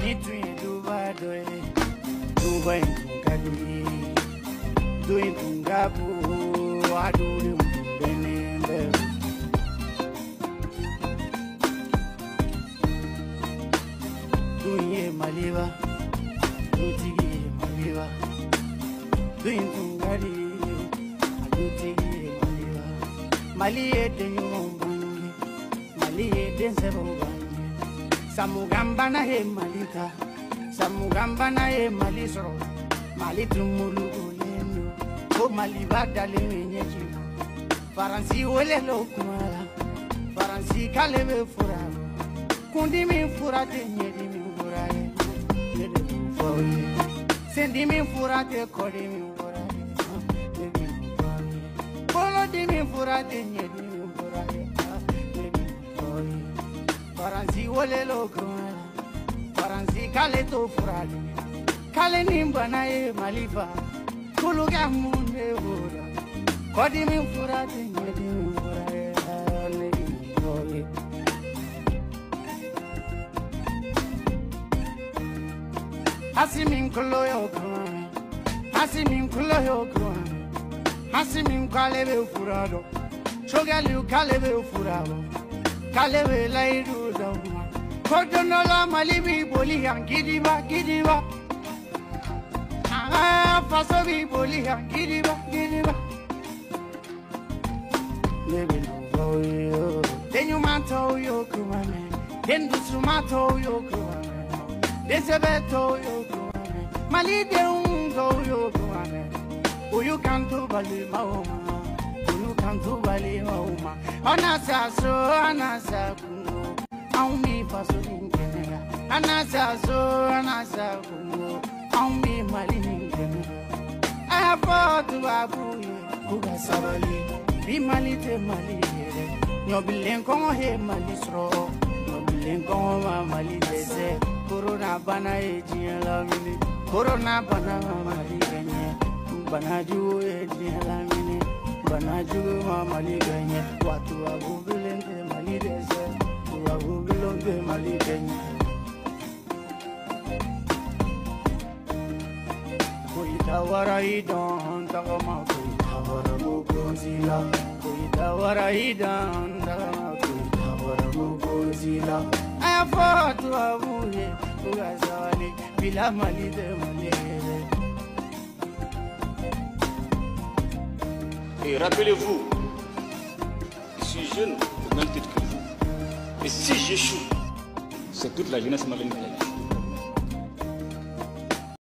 ni tun ye duba dɔ ye duba in tun ka di ye du in tun ka bon a dudenw tun bɛnnen bɛ du in ye maliba dutigi maliba du in tun ka di ye a dutigi maliba mali ye denɲumanw bange mali ye bange samugambana ye mali ta samugambana ye mali sɔrɔ mali tun mulugulen do ko maliba dalen bɛ ɲɛji faransi welelo kuma la faransi k'ale bɛ fura. Kundimi fura tɛ ɲɛdimi fura ye ne de b'o fɔ aw ye sendimi fura tɛ kɔdimi fura ye ne de b'o fɔ aw ye bolodimi fura tɛ ɲɛdimi mali fa kulu kɛ mun de b'o la kɔdimi fura tɛ ɲɛdimi fura ye ne de b'o fɔ aw ye. hasi min kulo yo kuma hasi min kulo yo kuma hasi min kale be furado. Chogali kale be furado kale be laidu da kuma kodono la mali bi boli han gidiba gidiba. Ah faso bi boli han gidiba gidiba. Baby, no boy, Denyu mato yo kuma me, dendu sumato yo kumame desebeto yo kuma me, mali de ungo yo kumame uyu kantu bali mauma, uyu kantu bali mauma, anasa so anasa kungo, au mi faso ningenega, anasa so anasa kungo, au mi mali ningenega, abuye kuga sabali bi mali tɛ mali yɛrɛ ɲɔbilen kɔngɔ ye mali kɔngɔ ma mali dɛsɛ korona bana ye diɲɛ lamini korona bana ma mali kɛɲɛ banajugu ye diɲɛ lamini ma mali kɛɲɛ wa tubabu bilen tɛ mali bilen tɛ mali kɛɲɛ Koitawara idon tagama koitawara mugozila Koitawara idon tagama koitawara mugozila Ayafatu abuye ugazawali bila mali de malere Et rappelez-vous, je suis jeune au même titre que vous. Et si j'échoue, c'est toute la jeunesse malienne.